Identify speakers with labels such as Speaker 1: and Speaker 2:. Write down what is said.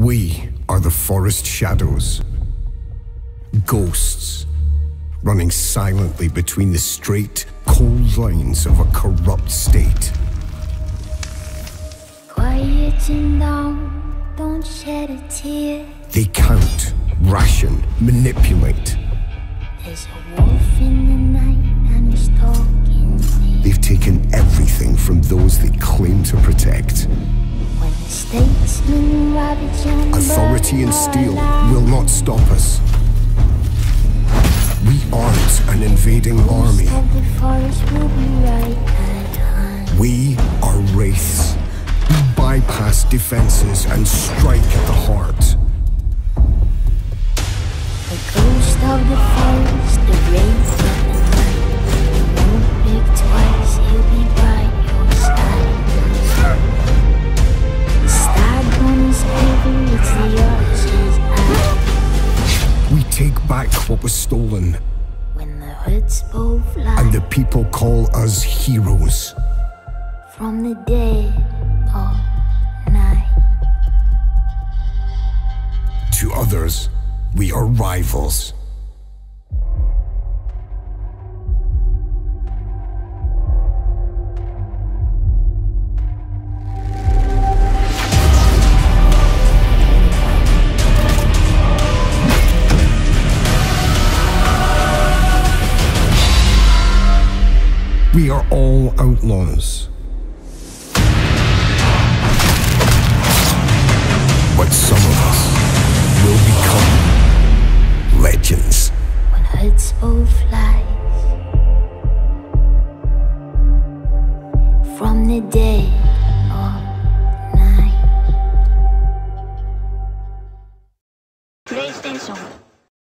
Speaker 1: We are the forest shadows. Ghosts, running silently between the straight, cold lines of a corrupt state.
Speaker 2: Quieten down, don't shed a tear.
Speaker 1: They count, ration, manipulate.
Speaker 2: There's a wolf in the night and he's talking.
Speaker 1: They've taken everything from those they claim to protect.
Speaker 2: When the statesman ravage and
Speaker 1: Authority and steel will not stop us. We aren't an invading army.
Speaker 2: most of the forest will be right at hand.
Speaker 1: We are wraiths. We bypass defenses and strike at the heart.
Speaker 2: The ghost of the forest, the wraith
Speaker 1: back what was stolen,
Speaker 2: When the hoods both fly
Speaker 1: and the people call us heroes.
Speaker 2: from the dead of night.
Speaker 1: To others, we are rivals. We are all outlaws. But some of us will become legends.
Speaker 2: When hoods both flies from the dead of night.
Speaker 3: PlayStation